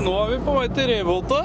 Nå er vi på vei til Revolta.